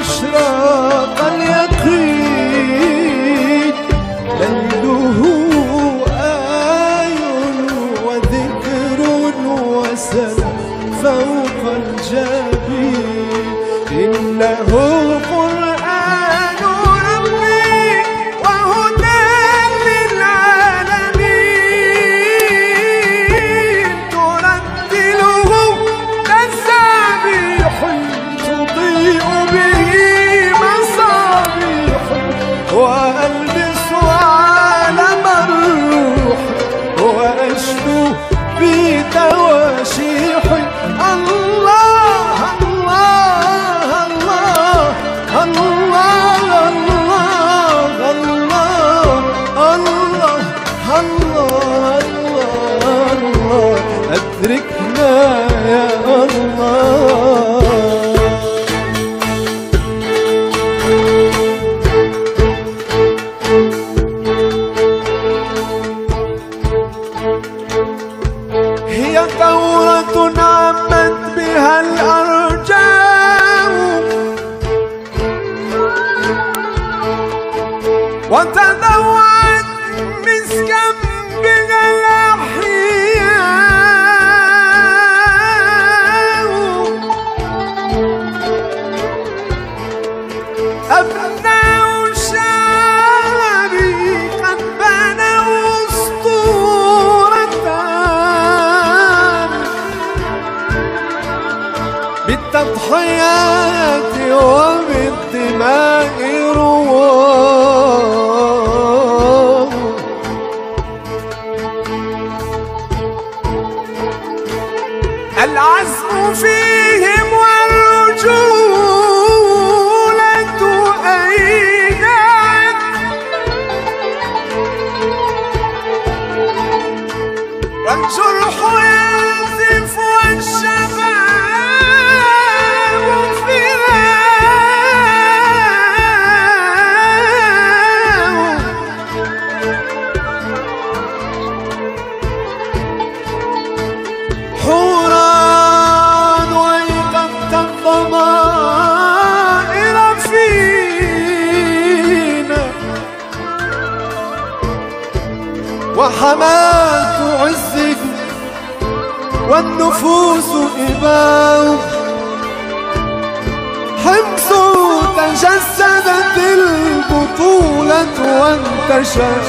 إشراق اليقين آي وذكر فوق الجبين إنه أدركنا يا الله. هي ثورة عمت بها الأرجاء. وتدوعت مسكا بها أبناء شعبي قد بالتضحيات وبالدماء وحماة عزك والنفوس إباء. حمص تجسدت البطولة وانتشر.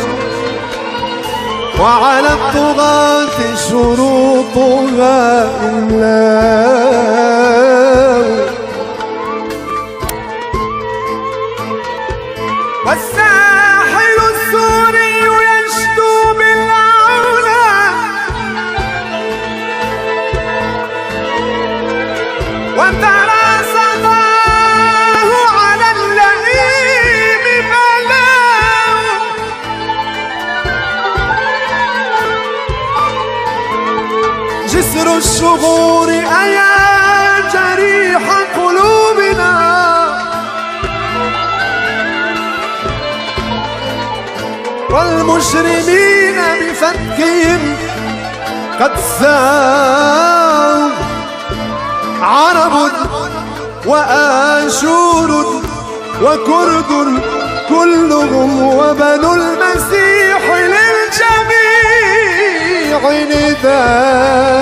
وعلى الطغاة شروطها إلا والساحل جسر الشغور أيا جريح قلوبنا. والمجرمين بفتكهم قد ساوا عرب وآشور وكرد كلهم وبنو المسيح للجميع نداء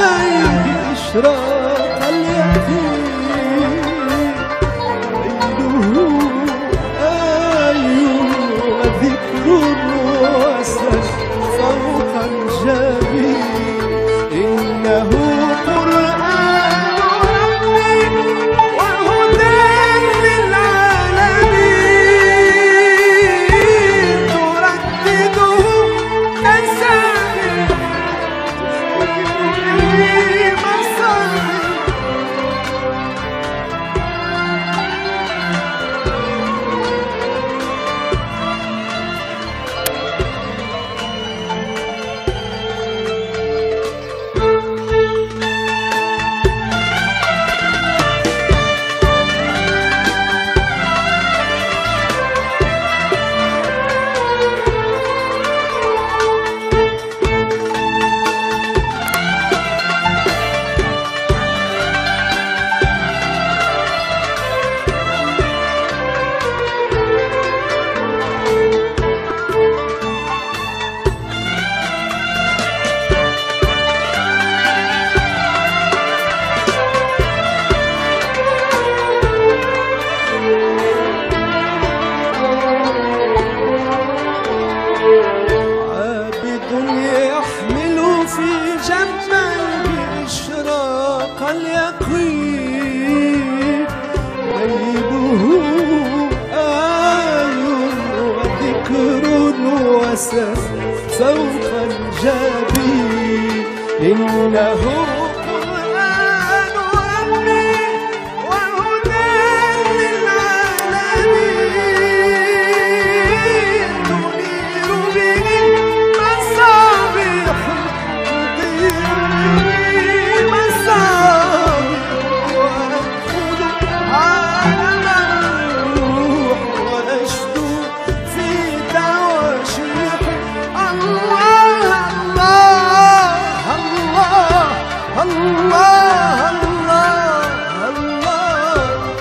ey işrak سوف غيبه آي وذكر وسوف إنه